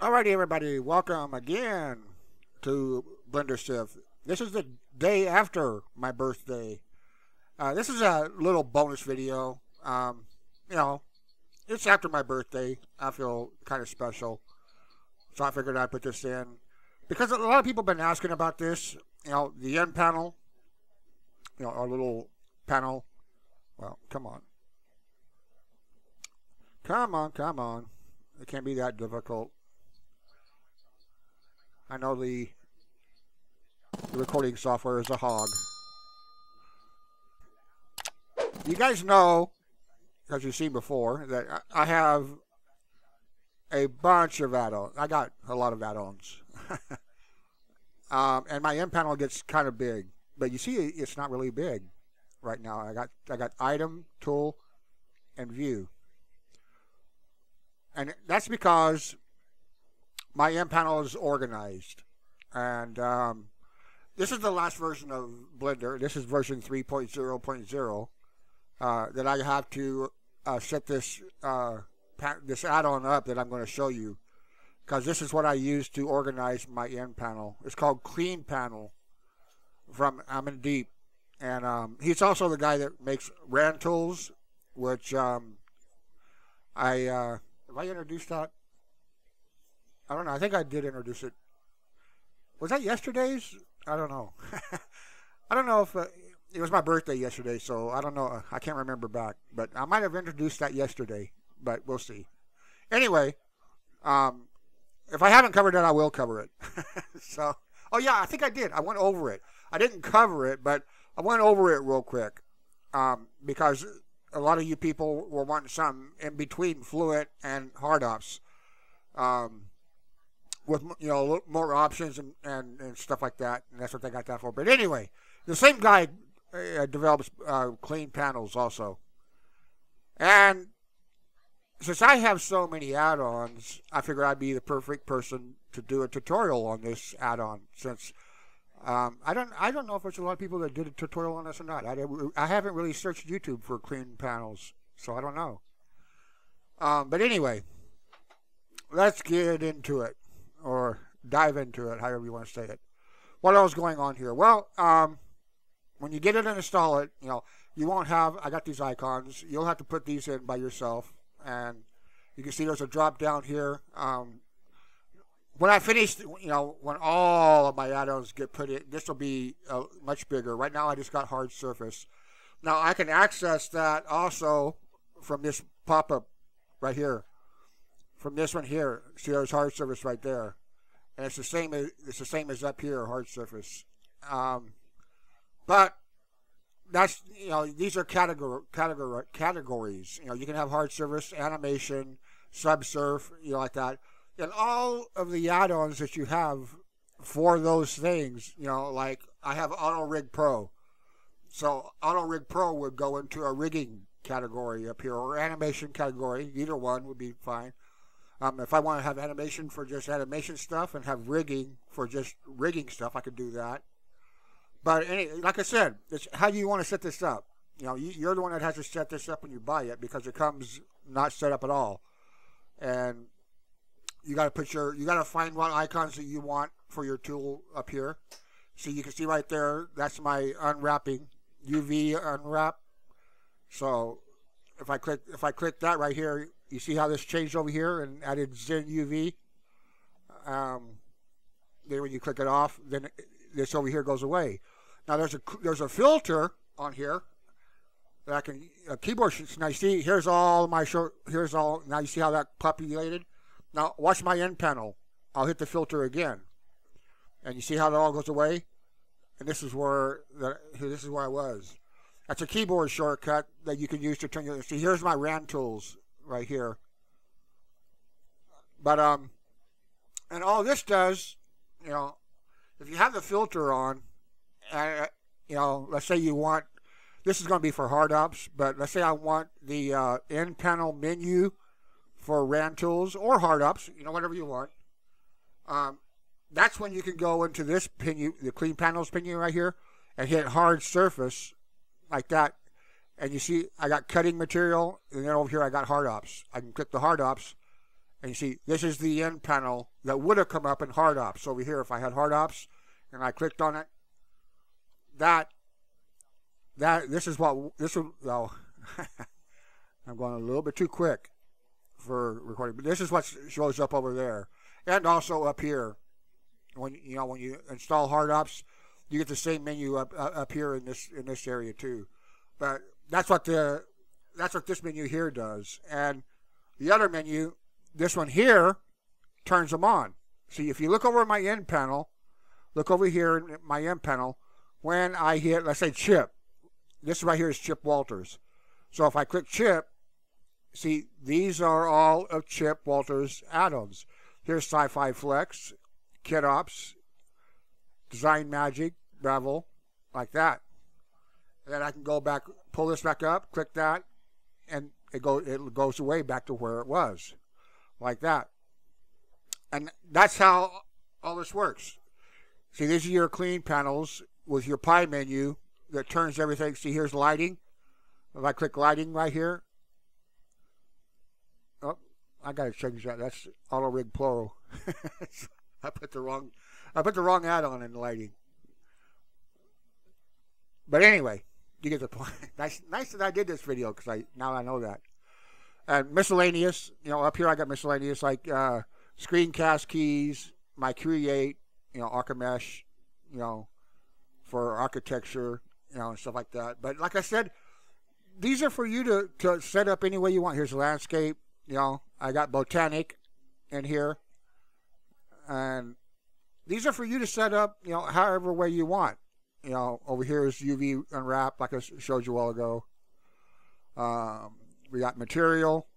Alrighty, everybody, welcome again to Blender Sith. This is the day after my birthday. Uh, this is a little bonus video. Um, you know, it's after my birthday. I feel kind of special. So I figured I'd put this in. Because a lot of people have been asking about this. You know, the N-panel. You know, our little panel. Well, come on. Come on, come on. It can't be that difficult. I know the, the recording software is a hog. You guys know, as you've seen before, that I have a bunch of add-ons. I got a lot of add-ons. um, and my N-panel gets kind of big. But you see, it's not really big right now. I got I got item, tool, and view. And that's because my N-panel is organized. And um, this is the last version of Blender. This is version 3.0.0 uh, that I have to uh, set this uh, this add-on up that I'm going to show you because this is what I use to organize my N-panel. It's called Clean Panel from Amandeep. And um, he's also the guy that makes Rand tools, which um, I, uh, have I introduced that? I don't know. I think I did introduce it. Was that yesterday's? I don't know. I don't know if uh, it was my birthday yesterday, so I don't know. I can't remember back, but I might have introduced that yesterday, but we'll see. Anyway, um, if I haven't covered it, I will cover it. so, oh yeah, I think I did. I went over it. I didn't cover it, but I went over it real quick um, because a lot of you people were wanting something in between Fluent and Hardops. Um, with you know more options and, and, and stuff like that, and that's what they got that for. But anyway, the same guy uh, develops uh, clean panels also, and since I have so many add-ons, I figured I'd be the perfect person to do a tutorial on this add-on. Since um, I don't, I don't know if there's a lot of people that did a tutorial on this or not. I, I haven't really searched YouTube for clean panels, so I don't know. Um, but anyway, let's get into it dive into it, however you want to say it. What else going on here? Well, um, when you get it and install it, you know, you won't have, I got these icons, you'll have to put these in by yourself. And you can see there's a drop down here. Um, when I finish, you know, when all of my add-ons get put in, this will be uh, much bigger. Right now I just got hard surface. Now I can access that also from this pop-up right here from this one here. See, there's hard surface right there, and it's the same. As, it's the same as up here, hard surface. Um, but that's you know these are category category categories. You know you can have hard surface, animation, subsurf, you know like that, and all of the add-ons that you have for those things. You know like I have Auto Rig Pro, so Auto Rig Pro would go into a rigging category up here or animation category. Either one would be fine. Um, if I want to have animation for just animation stuff and have rigging for just rigging stuff, I could do that. But any, like I said, it's how do you want to set this up? You know, you, are the one that has to set this up when you buy it because it comes not set up at all, and you got to put your, you got to find what icons that you want for your tool up here. So you can see right there, that's my unwrapping UV unwrap. So if I click, if I click that right here, you see how this changed over here and added Zen UV? Um, then when you click it off, then this over here goes away. Now there's a there's a filter on here that I can a keyboard. Now you see here's all my short. Here's all. Now you see how that populated. Now watch my N-panel. I'll hit the filter again, and you see how that all goes away. And this is where the, this is where I was. That's a keyboard shortcut that you can use to turn your. See here's my Rand tools right here. But, um, and all this does, you know, if you have the filter on, uh, you know, let's say you want, this is going to be for Hardops, but let's say I want the uh, N-panel menu for Rand tools or Hardops, you know, whatever you want. Um, that's when you can go into this menu, the clean panels menu right here, and hit hard surface like that, and you see I got cutting material, and then over here I got hard ops. I can click the hard ops, And you see, this is the N-panel that would have come up in hard ops. Over here, if I had hard ops and I clicked on it, that, that, this is what, this is, I'm going a little bit too quick for recording, but this is what shows up over there. And also up here, when, you know, when you install hard ops, you get the same menu up, up here in this, in this area too. But that's what the, that's what this menu here does. And the other menu this one here turns them on. See, if you look over my N-panel, look over here in my N-panel, when I hit, let's say chip, this right here is Chip Walters. So if I click chip, see, these are all of Chip Walters add-ons. Here's Sci-Fi Flux, KitOps, Design Magic, Bevel, like that. Then I can go back, pull this back up, click that, and it, go, it goes away back to where it was like that. And that's how all this works. See, these are your clean panels with your pie menu that turns everything. See, here's lighting. If I click lighting right here, oh, I gotta change that. That's auto rig plural. I put the wrong, I put the wrong add-on in the lighting. But anyway, you get the point. nice, nice that I did this video because I now I know that. And miscellaneous, you know, up here I got miscellaneous like uh, screencast keys, my Create, you know, Archimesh, you know, for architecture, you know, and stuff like that. But like I said, these are for you to, to set up any way you want. Here's landscape, you know, I got Botaniq in here. And these are for you to set up, you know, however way you want. You know, over here is UV unwrap, like I showed you a while ago. Um, we got material,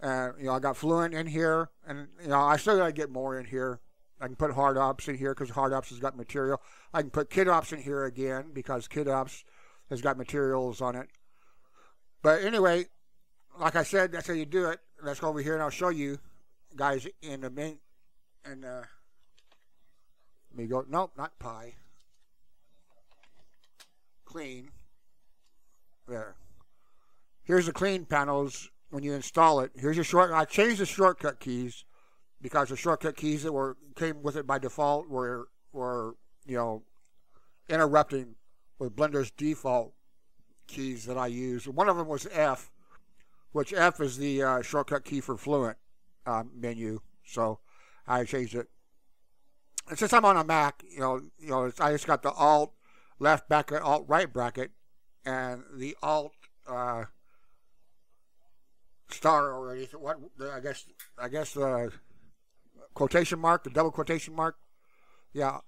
and you know I got fluent in here, and you know I still got to get more in here. I can put hard ops in here because hard ops has got material. I can put kit ops in here again because kit ops has got materials on it. But anyway, like I said, that's how you do it. Let's go over here and I'll show you guys in a minute. And uh, me go. Nope, not pie. Clean. There. Here's the clean panels when you install it. Here's your short. I changed the shortcut keys because the shortcut keys that were came with it by default were were you know interrupting with Blender's default keys that I use. One of them was F, which F is the uh, shortcut key for Fluent uh, menu. So I changed it. Since I'm on a Mac, you know, you know, I just got the Alt left bracket, Alt right bracket, and the Alt uh, star or anything. What I guess I guess the quotation mark, the double quotation mark. Yeah,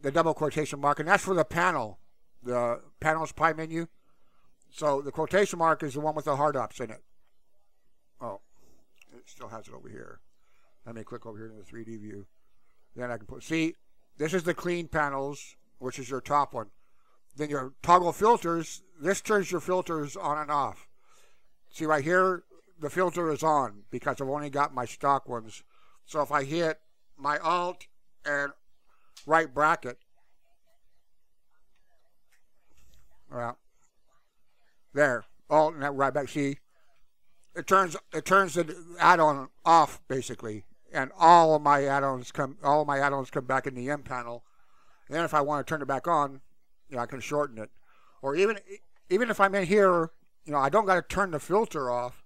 the double quotation mark, and that's for the panel, the panel's pie menu. So the quotation mark is the one with the hard ops in it. Oh, it still has it over here. Let me click over here in the 3D view. Then I can put, see, this is the clean panels, which is your top one. Then your toggle filters, this turns your filters on and off. See right here, the filter is on because I've only got my stock ones. So if I hit my Alt and right bracket, well, there, Alt and that right back. See, it turns it turns the add-on off basically, and all of my add-ons come all of my add-ons come back in the N-panel. And then if I want to turn it back on, you know, I can shorten it, or even even if I'm in here you know, I don't got to turn the filter off.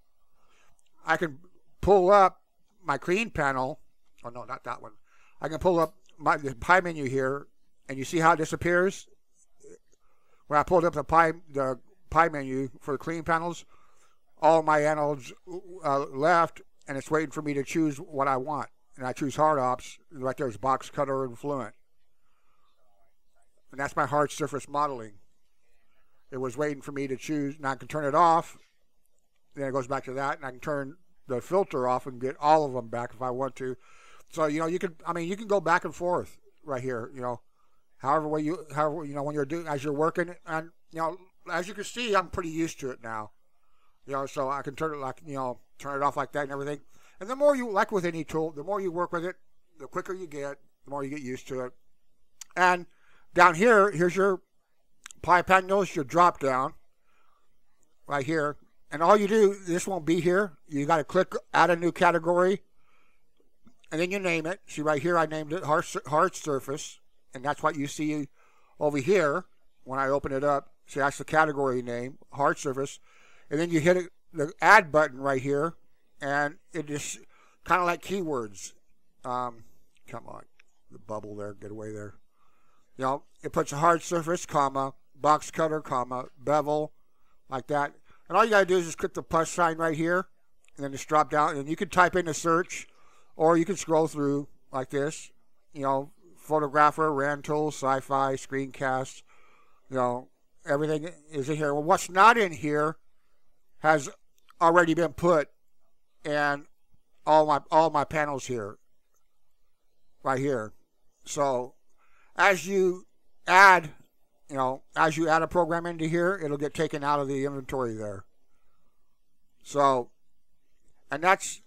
I can pull up my clean panel. Oh, no, not that one. I can pull up my the pie menu here, and you see how it disappears? When I pulled up the pie, the pie menu for the clean panels, all my add-ons uh, left, and it's waiting for me to choose what I want. And I choose hard ops. Right there's box cutter and fluent. And that's my hard surface modeling. It was waiting for me to choose, and I can turn it off. Then it goes back to that, and I can turn the filter off and get all of them back if I want to. So you know, you can. I mean, you can go back and forth right here. You know, however way you, however you know when you're doing as you're working, and you know, as you can see, I'm pretty used to it now. You know, so I can turn it like you know, turn it off like that and everything. And the more you like with any tool, the more you work with it, the quicker you get, the more you get used to it. And down here, here's your pie panels, your drop down right here. and all you do, this won't be here. You got to click add a new category, and then you name it. See right here, I named it hard, hard surface, and that's what you see over here when I open it up. See, that's the category name, hard surface, and then you hit it, the add button right here, and it just kind of like keywords. Um, come on, the bubble there, get away there. You know, it puts a hard surface, comma, box cutter, comma, bevel, like that. And all you got to do is just click the plus sign right here, and then just drop down, and you can type in a search, or you can scroll through like this. You know, photographer, rental, sci-fi, screencast. You know, everything is in here. Well, what's not in here has already been put, and all my all my panels here, right here. So, as you add you know, as you add a program into here, it'll get taken out of the inventory there. So, and that's,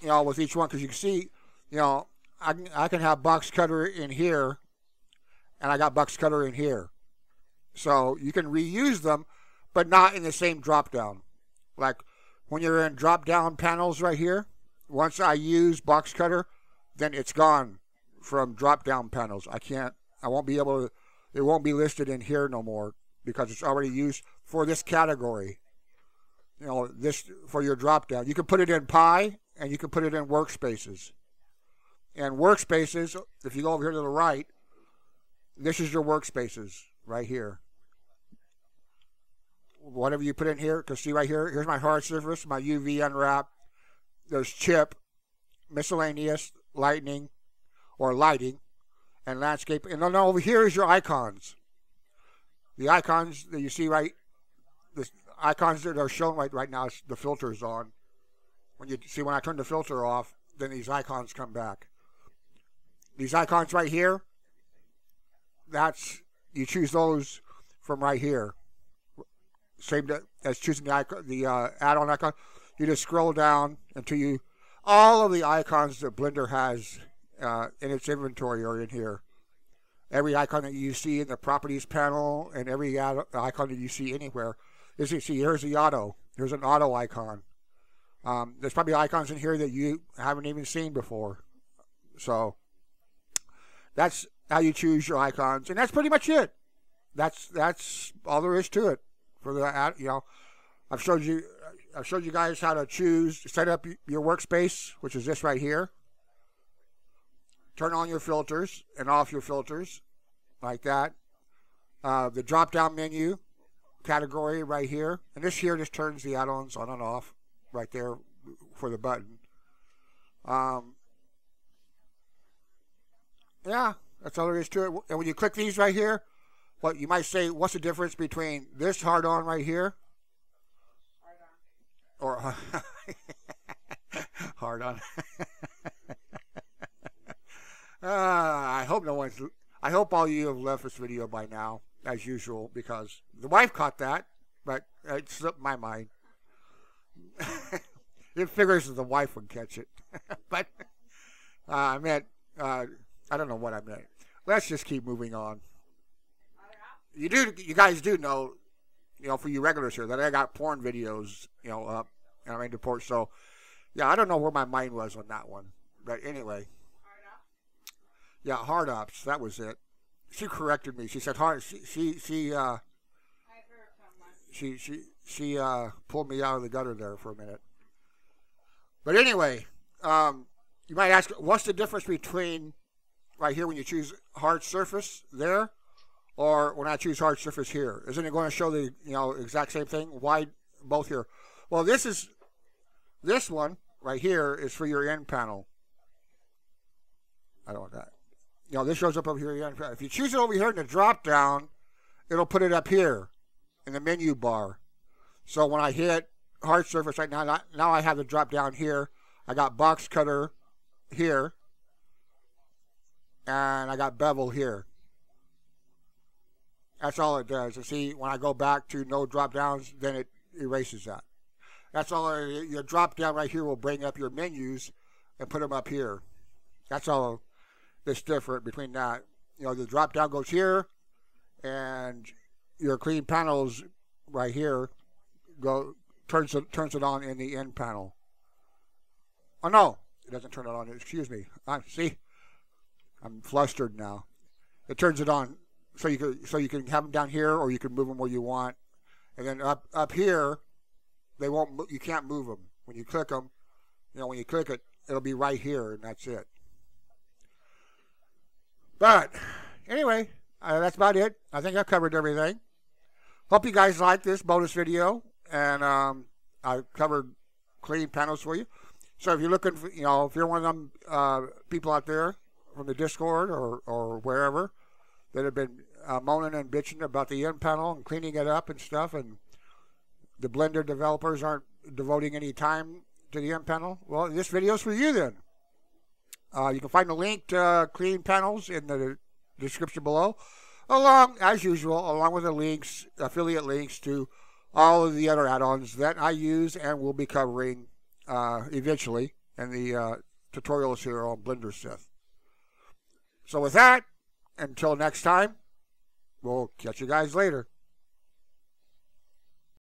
you know, with each one, because you can see, you know, I can, I can have box cutter in here, and I got box cutter in here. So you can reuse them, but not in the same drop down. Like when you're in drop down panels right here, once I use box cutter, then it's gone from drop down panels. I can't, I won't be able to it won't be listed in here no more because it's already used for this category. You know, this for your drop down. You can put it in pie and you can put it in workspaces. And workspaces, if you go over here to the right, this is your workspaces right here. Whatever you put in here, because see right here, here's my hard surface, my UV unwrap. There's chip, miscellaneous, lightning, or lighting, and landscape. And then over here is your icons. The icons that you see right, the icons that are shown right right now, the filter is on. When you see when I turn the filter off, then these icons come back. These icons right here, that's you choose those from right here. Same as choosing the icon, the uh, add-on icon. You just scroll down until you all of the icons that Blender has uh, in its inventory are in here. Every icon that you see in the properties panel and every icon that you see anywhere is you see here's the auto. There's an auto icon. Um, there's probably icons in here that you haven't even seen before. So that's how you choose your icons, and that's pretty much it. That's that's all there is to it for the you know. I've showed you I've showed you guys how to choose set up your workspace, which is this right here turn on your filters and off your filters like that. Uh, the drop down menu category right here. And this here just turns the add-ons on and off right there for the button. Um, yeah, that's all there is to it. And when you click these right here, what you might say, what's the difference between this hard on right here? Or hard on. Uh, I hope no one's. I hope all you have left this video by now, as usual, because the wife caught that, but it slipped my mind. it figures that the wife would catch it, but uh, I meant uh, I don't know what I meant. Let's just keep moving on. You do, you guys do know, you know, for you regulars here, that I got porn videos, you know, up, and I made the port. So, yeah, I don't know where my mind was on that one, but anyway. Yeah, hard ops. That was it. She corrected me. She said hard. She she she uh. She she she uh pulled me out of the gutter there for a minute. But anyway, um, you might ask, what's the difference between right here when you choose hard surface there, or when I choose hard surface here? Isn't it going to show the you know exact same thing? Why both here? Well, this is this one right here is for your N-panel. I don't want that you know, this shows up over here. If you choose it over here in the drop down, it'll put it up here in the menu bar. So when I hit hard surface right now, now I have the drop down here. I got box cutter here. And I got bevel here. That's all it does. And see, when I go back to no drop downs, then it erases that. That's all. Uh, your drop down right here will bring up your menus and put them up here. That's all that's different between that. You know, the drop down goes here, and your clean panels right here go turns it turns it on in the N-panel. Oh no, it doesn't turn it on. Excuse me. I see. I'm flustered now. It turns it on so you can so you can have them down here or you can move them where you want, and then up up here, they won't. You can't move them when you click them. You know when you click it, it'll be right here, and that's it. But anyway, uh, that's about it. I think I covered everything. Hope you guys like this bonus video, and um, I covered clean panels for you. So if you're looking for, you know, if you're one of them uh, people out there from the Discord or, or wherever that have been uh, moaning and bitching about the N-panel and cleaning it up and stuff, and the Blender developers aren't devoting any time to the N-panel, well, this video is for you then. Uh, you can find the link to uh, Clean Panels in the description below, along, as usual, along with the links, affiliate links to all of the other add-ons that I use and will be covering uh, eventually in the uh, tutorials here on Blender Sith. So with that, until next time, we'll catch you guys later.